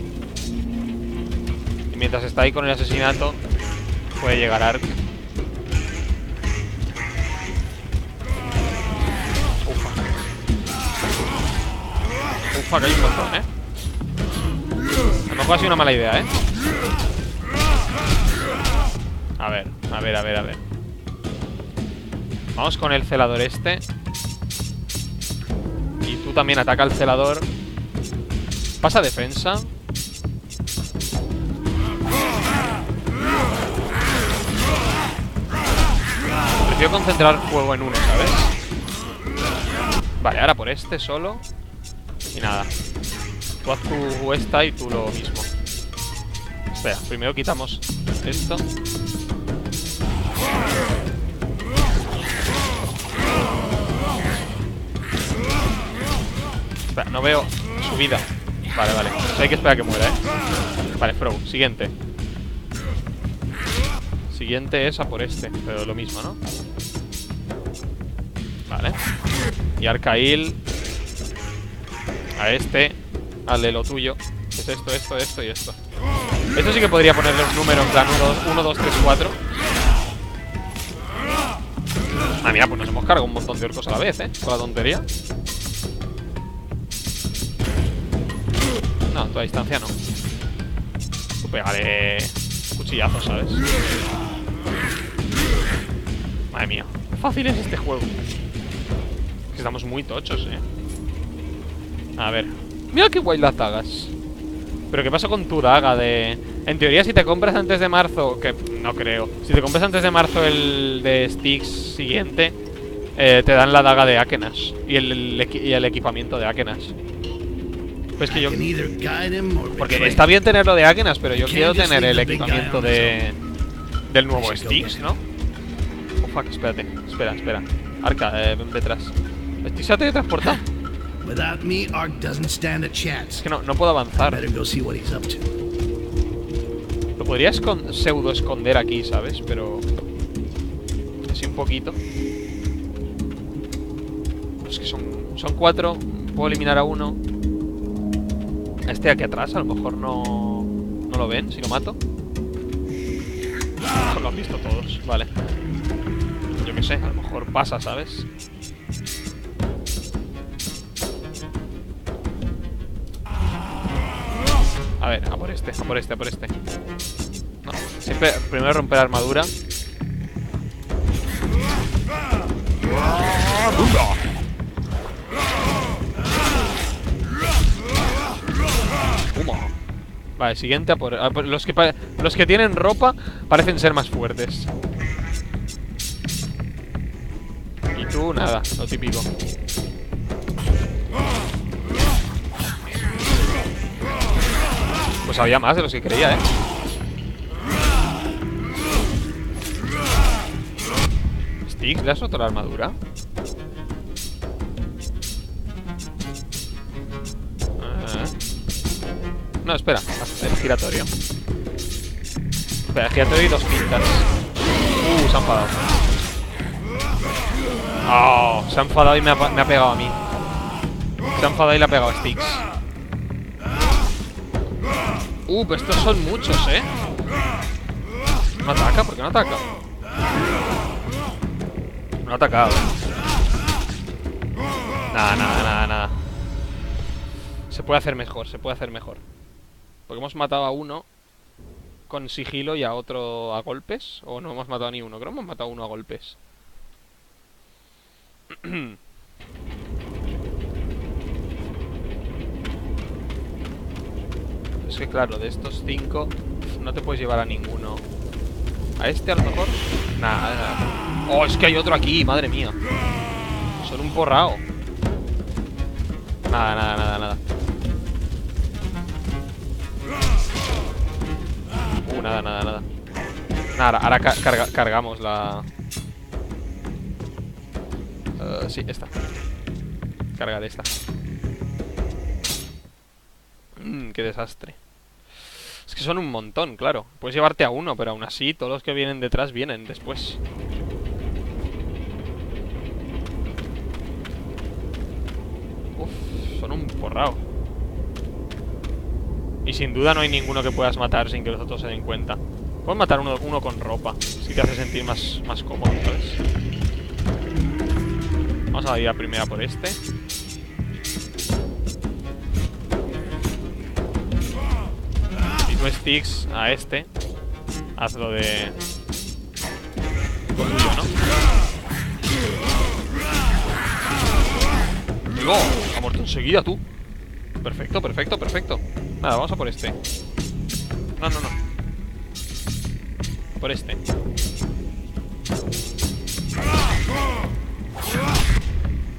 Y mientras está ahí con el asesinato, puede llegar Ark. Ufa. Ufa, que hay un montón, ¿eh? A lo mejor ha sido una mala idea, ¿eh? A ver, a ver, a ver, a ver. Vamos con el celador este. También ataca al celador. Pasa defensa. Prefiero concentrar fuego en uno, ¿sabes? Vale, ahora por este solo. Y nada. Tú haz tu esta y tú lo mismo. Espera, primero quitamos esto. Veo su vida. Vale, vale. Hay que esperar a que muera, ¿eh? Vale, Frow, siguiente. Siguiente es a por este, pero lo mismo, ¿no? Vale. Y Arcail a este, al de lo tuyo. Es esto, esto, esto y esto. Esto sí que podría ponerle un número en plan 1, 2, 3, 4. Ah, mira, pues nos hemos cargado un montón de orcos a la vez, ¿eh? La tontería. A distancia no. Tú pégale cuchillazos, ¿sabes? Madre mía, fácil es este juego. Estamos muy tochos, eh. A ver. Mira qué guay las dagas. Pero ¿qué pasa con tu daga de...? En teoría, si te compras antes de marzo... Que no creo. Si te compras antes de marzo el de Styx siguiente... eh, te dan la daga de Akenas y el, y el equipamiento de Akenas. Pues que yo... Porque está bien tenerlo de Akenas, pero yo quiero tener el equipamiento de... Del nuevo get ¿no? Oh, fuck, espérate. Espera, espera. Arca, eh, ven detrás. ¿Styx se ha teletransportado? *laughs* Es que no, no puedo avanzar. Lo podría escon- pseudo esconder aquí, ¿sabes? Pero... Así un poquito. Es que son, son cuatro. Puedo eliminar a uno. Este aquí atrás, a lo mejor no... No lo ven si lo mato. Lo han visto todos, vale. Yo qué sé, a lo mejor pasa, ¿sabes? A ver, a por este, a por este, a por este. No, siempre primero romper armadura. Vale, siguiente a por, los que los que tienen ropa parecen ser más fuertes. Y tú nada, lo típico. Pues había más de los que creía, ¿eh? Styx, ¿le has roto la armadura? No, espera, el giratorio. Espera, el giratorio y dos pintas. Uh, se ha enfadado. Oh, se ha enfadado y me ha, me ha pegado a mí. Se ha enfadado y le ha pegado a Styx. Uh, pero estos son muchos, ¿eh? ¿No ataca? ¿Por qué no ataca? No ha atacado. Nada, nada, nada, nada. Se puede hacer mejor, se puede hacer mejor. Porque hemos matado a uno con sigilo y a otro a golpes. O no hemos matado a ni uno. Creo que hemos matado a uno a golpes. *clears throat* Es que claro, de estos cinco no te puedes llevar a ninguno. ¿A este a lo mejor? Nada, nada. Oh, es que hay otro aquí, madre mía. Son un porrao. Nada, nada, nada, nada. Uh, nada, nada, nada. Nada, ahora ca- carga- cargamos la... Eh, sí, esta. Carga de esta. Mm, qué desastre. Es que son un montón, claro. Puedes llevarte a uno, pero aún así todos los que vienen detrás vienen después. Uf, son un porrao. Y sin duda no hay ninguno que puedas matar sin que los otros se den cuenta. Puedes matar uno, uno con ropa, si te hace sentir más, más cómodo, ¿sabes? Vamos a ir a primera por este. Y tú, Sticks, a este. Hazlo de... Lo tuyo, ¿no? Digo, ha muerto enseguida tú. Perfecto, perfecto, perfecto. Nada, vamos a por este. No, no, no. Por este.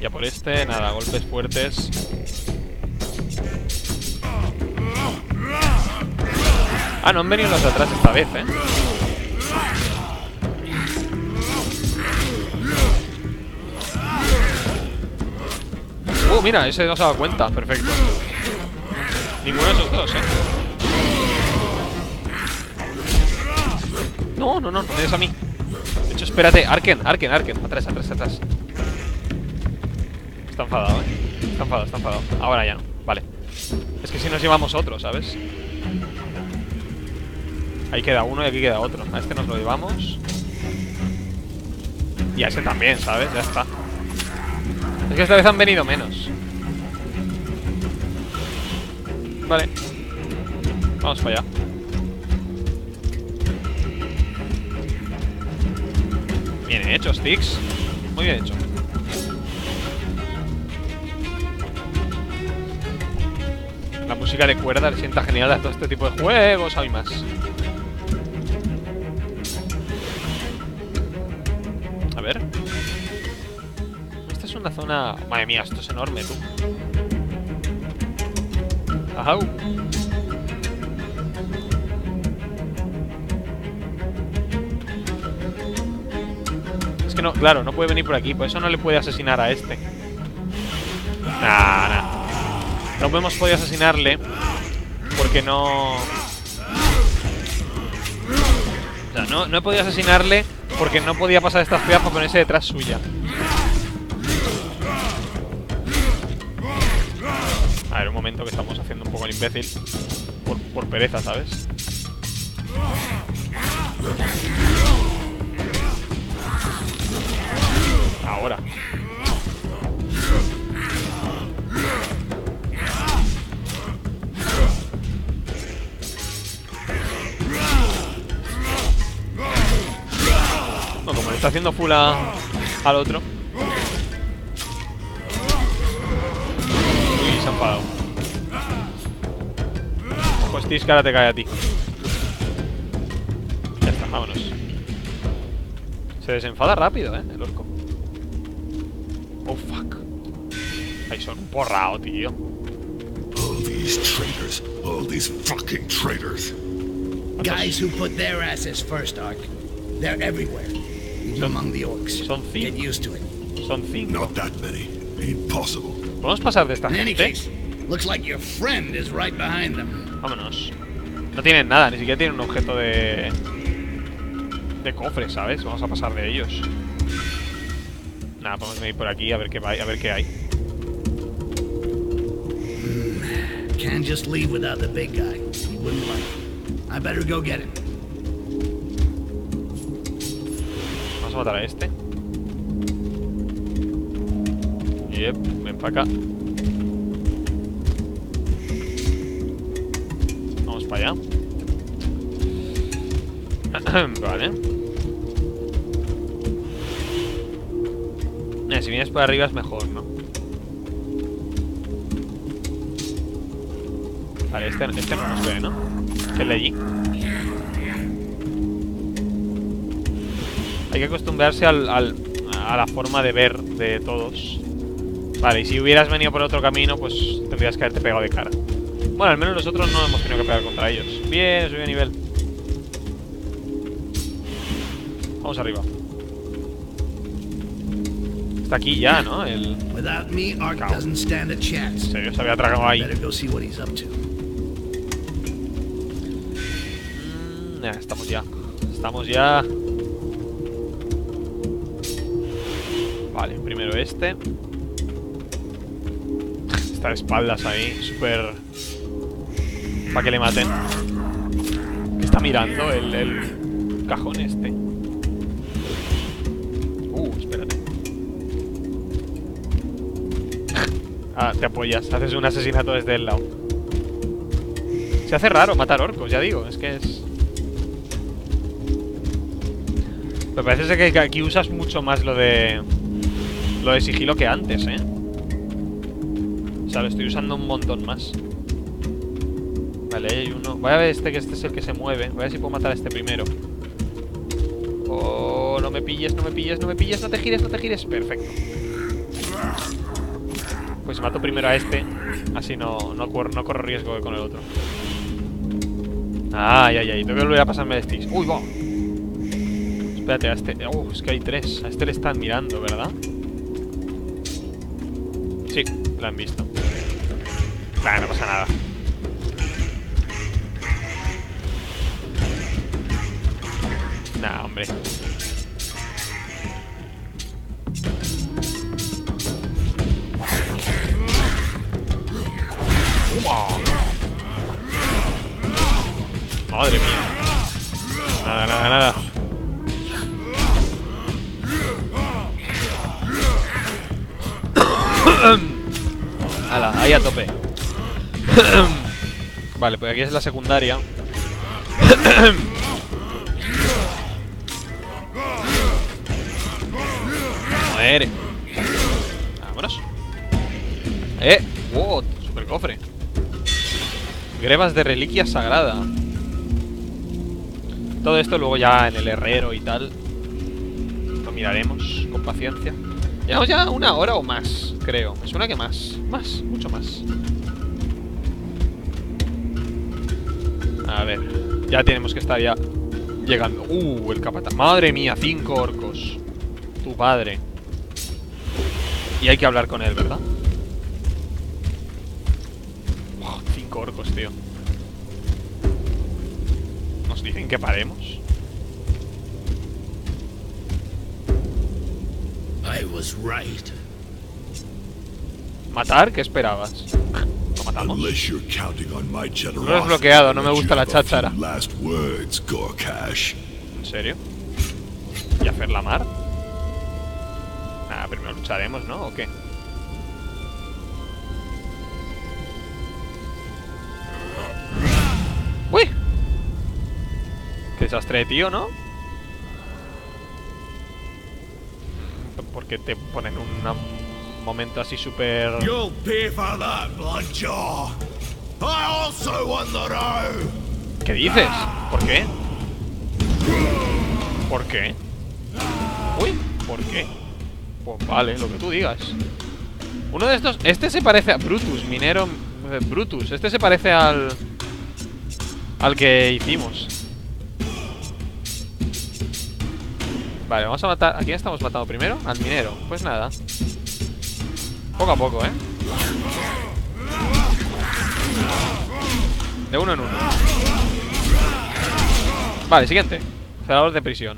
Y a por este, nada, golpes fuertes. Ah, no han venido los de atrás esta vez, ¿eh? Uh, mira, ese no se ha dado cuenta. Perfecto. Ninguno de esos dos, ¿eh? No, no, no, no me a mí. De hecho, espérate. Arken, Arken, Arken. Atrás, atrás, atrás. Está enfadado, ¿eh? Está enfadado, está enfadado. Ahora ya no. Vale. Es que si nos llevamos otro, ¿sabes? Ahí queda uno y aquí queda otro. A este nos lo llevamos. Y a ese también, ¿sabes? Ya está. Es que esta vez han venido menos. Vale. Vamos para allá. Bien hecho, Sticks. Muy bien hecho. La música de cuerda le sienta genial a todo este tipo de juegos. Hay más. A ver. es una zona... Madre mía, esto es enorme, tú. Es que no, claro, no puede venir por aquí, por eso no le puede asesinar a este. Nah, nah. No hemos podido asesinarle porque no... O sea, no, he podido asesinarle porque no podía pasar esta ciudad para ponerse detrás suya. Que estamos haciendo un poco el imbécil. Por, por pereza, ¿sabes? Ahora. No, como le está haciendo full a- al otro. Que ahora te cae a ti. Ya está, vámonos. Se desenfada rápido, eh, el orco. Oh, fuck. Ahí son un porrao, tío. All these traitors. All these fucking traitors. Guys who put their asses first, Ark. They're everywhere. Even among the orcs. Son Get cinco. used to it. Son cinco. Not that many. Impossible. ¿Podemos pasar de esta In any gente? case, looks like your friend is right behind them. Vámonos. No tienen nada, ni siquiera tienen un objeto de... De cofre, ¿sabes? Vamos a pasar de ellos. Nada, podemos venir por aquí a ver qué, va- a ver qué hay. Can't just leave without the big guy. He wouldn't like it. I better go get him. Vamos a matar a este. Yep, ven para acá. *clears throat* vale. Eh, si vienes por arriba es mejor, ¿no? Vale, este, este no nos ve, ¿no? Que el de allí. Hay que acostumbrarse al, a la forma de ver de todos. Vale, y si hubieras venido por otro camino, pues tendrías que haberte pegado de cara. Bueno, al menos nosotros no hemos tenido que pegar contra ellos. Bien, subí de nivel. Vamos arriba. Está aquí ya, ¿no? El... A En chance. serio, se había tragado ahí. Mm, estamos ya. Estamos ya. Vale, primero este. Está de espaldas ahí, súper... Para que le maten. ¿Qué está mirando el, el cajón este? Te apoyas, haces un asesinato desde el lado. Se hace raro matar orcos, ya digo, es que es... Me parece que aquí usas mucho más lo de... Lo de sigilo que antes, ¿eh? O sea, lo estoy usando un montón más. Vale, hay uno. Voy a ver este, que este es el que se mueve. Voy a ver si puedo matar a este primero. Oh, no me pilles, no me pilles, no me pilles, no te gires, no te gires. Perfecto. Pues mato primero a este. Así no, no, no corro riesgo con el otro. Ay, ay, ay. Tengo que volver a pasarme de sticks. Uy, va. Espérate, a este. Oh, es que hay tres. A este le están mirando, ¿verdad? Sí, lo han visto. Nah, no pasa nada. Nah, hombre. Madre mía. Nada, nada, nada. Ahí a tope. vale, pues aquí es la secundaria. Muere. Vámonos. Eh, wow, super cofre. Grebas de reliquia sagrada. Todo esto luego ya en el herrero y tal. Lo miraremos con paciencia. Llevamos ya una hora o más, creo. Me suena que más. Más, mucho más. A ver. Ya tenemos que estar ya llegando. Uh, el capataz. Madre mía, cinco orcos. Tu padre. Y hay que hablar con él, ¿verdad? Oh, cinco orcos, tío. Nos dicen que paremos. Was right. ¿Matar? ¿Qué esperabas? ¿Lo matamos? Generosity. has bloqueado, no me gusta la cháchara. ¿En serio? ¿Y hacer la mar? Nada, primero lucharemos, ¿no? ¿O qué? ¡Uy! Qué desastre de tío, ¿no? ¿Por qué te ponen un momento así súper... ¿Qué dices? ¿Por qué? ¿Por qué? Uy, ¿por qué? Pues vale, lo que tú digas. Uno de estos... Este se parece a Brutus, minero... eh, Brutus. Este se parece al... Al que hicimos. Vale, vamos a matar... ¿A quién estamos matando primero? Al minero. Pues nada. Poco a poco, ¿eh? De uno en uno. Vale, siguiente. Celador de prisión.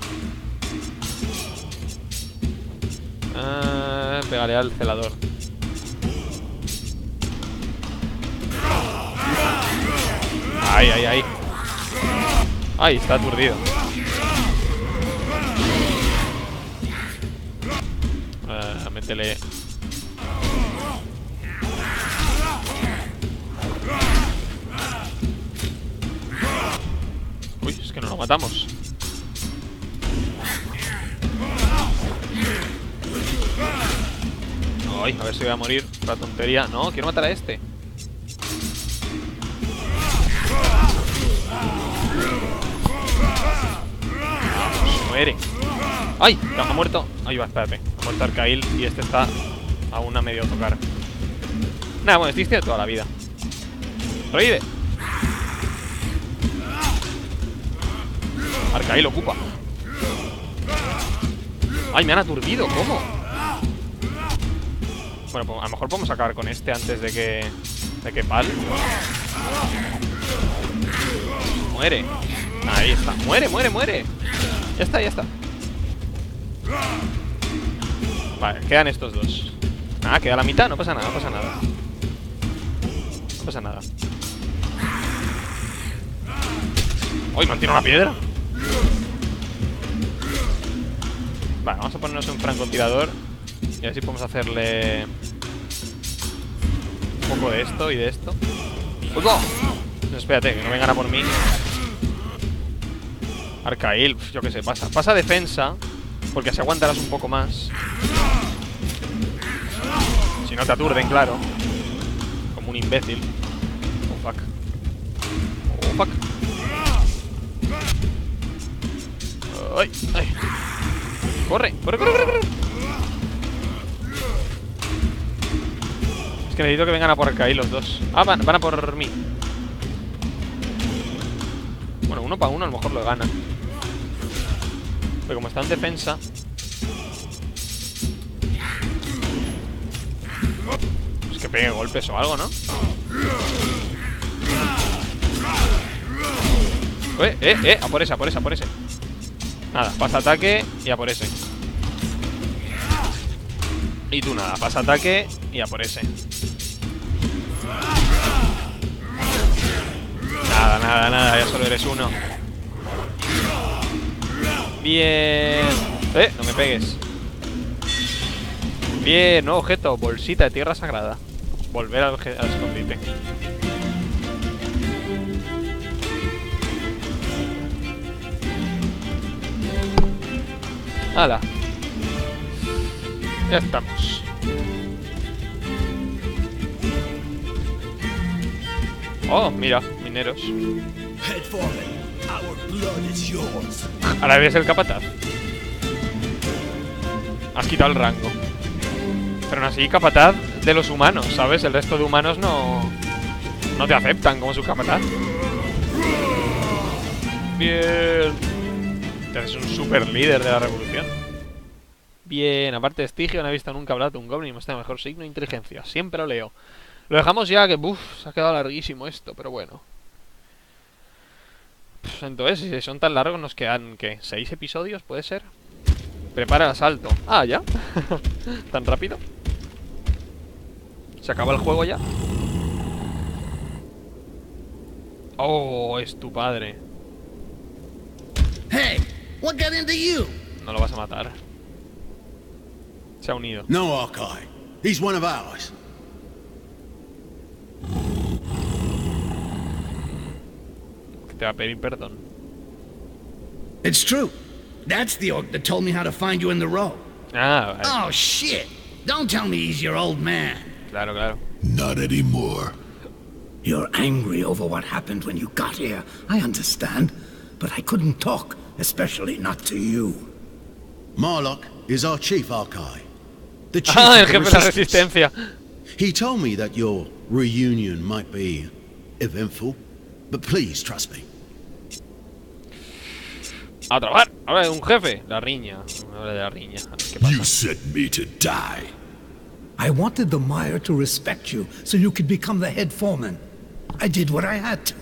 Ah, pegaré al celador. Ahí, ahí, ahí. Ahí, está aturdido. Métele. Uy, es que no lo matamos. Ay, a ver si voy a morir la tontería. No, quiero matar a este. Muere. ¡Ay! Ha muerto. Ahí va, espérate. Ha muerto Arcail y este está aún a medio tocar. Nada, bueno, tiene toda la vida. Revive. Arcail ocupa. ¡Ay, me han aturdido! ¿Cómo? Bueno, pues a lo mejor podemos acabar con este antes de que... De que pal. Muere. Ahí está. Muere, muere, muere. Ya está, ya está. Vale, quedan estos dos. Ah, queda la mitad. No pasa nada, no pasa nada. No pasa nada. ¡Uy, mantiene una piedra! Vale, vamos a ponernos un francotirador Y a ver si podemos hacerle Un poco de esto y de esto ¡Uy, va! No, espérate, que no vengan a por mí Arcail, pf, yo qué sé, pasa Pasa defensa Porque así aguantarás un poco más Si no te aturden, claro Como un imbécil Oh, fuck Oh, fuck ¡Ay! ¡Ay! ¡Corre! ¡Corre, corre, corre! Es que necesito que vengan a por acá ahí los dos. Ah, van, van a por mí. Bueno, uno para uno a lo mejor lo gana. Pero como está en defensa... Es que pegue golpes o algo, ¿no? Eh, eh, eh, a por ese, a por ese, a por ese. Nada, pasa ataque y a por ese. Y tú nada, pasa ataque y a por ese. Nada, nada, nada, ya solo eres uno Bien Eh, no me pegues Bien, nuevo objeto, bolsita de tierra sagrada Volver al, al escondite ¡Hala! Ya estamos. Oh, mira, mineros. Ahora eres el capataz. Has quitado el rango. Pero aún así, capataz de los humanos, ¿sabes? El resto de humanos no... No te aceptan como su capataz. Bien. Te haces un super líder de la revolución. Bien, aparte de Stigio no he visto nunca hablar de un goblin y muestra mejor signo de inteligencia. Siempre lo leo. Lo dejamos ya, que uff, se ha quedado larguísimo esto, pero bueno. Entonces, si son tan largos, nos quedan, ¿qué? ¿Seis episodios? ¿Puede ser? Prepara el asalto. Ah, ¿ya? *laughs* ¿Tan rápido? ¿Se acaba el juego ya? Oh, es tu padre. Hey, what got into you? No lo vas a matar. Se ha unido. No, Arkai. He's one of ours. Te va a pedir perdón. It's true. That's the orc that told me how to find you in the row. Ah, vale. Oh, shit. Don't tell me he's your old man. Claro, claro. Not anymore. You're angry over what happened when you got here. I understand. But I couldn't talk, especially not to you. Marlock is our chief Arkai. The *laughs* chief Ah, el of the jefe de la resistance. resistencia. He told me that your reunion might be eventful, but please trust me. A trabajar. Ahora de un jefe. La riña. Habla de la riña. ¿Qué pasa? You sent me to die. I wanted the Mire to respect you so you could become the head foreman. I did what I had to.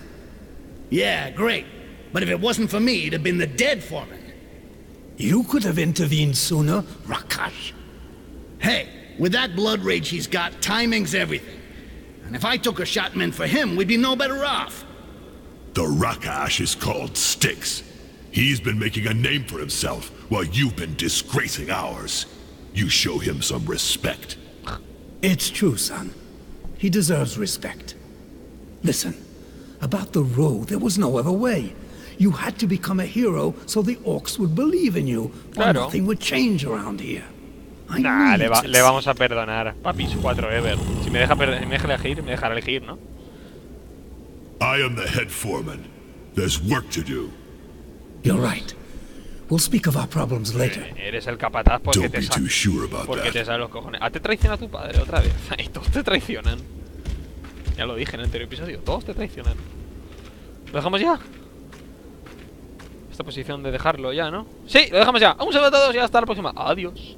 Yeah, great. But if it wasn't for me, it'd have been the dead foreman. You could have intervened sooner, Rakash. Hey, with that blood rage he's got, timing's everything. And if I took a shot meant for him, we'd be no better off. The Rakash is called Styx. He's been making a name for himself while you've been disgracing ours. You show him some respect. It's true, son. He deserves respect. Listen, about the road, there was no other way. You had to become a hero so the orcs would believe in you, or Claro. nothing would change around here. I Nah, need le, va- le vamos a perdonar. Papis 4 Ever. Si me deja, per- me deja elegir, me dejará elegir, ¿no? I am the head foreman. There's work to do. You're right. We'll speak of our problems later. Eres el capataz porque Don't te be too sure about Porque te that. sale los cojones. Ah, te traiciona tu padre otra vez. *laughs* Ay, todos te traicionan. Ya lo dije en el anterior episodio. Todos te traicionan. ¿Lo dejamos ya? Esta posición de dejarlo ya, ¿no? Sí, lo dejamos ya. Un saludo a todos y hasta la próxima. Adiós.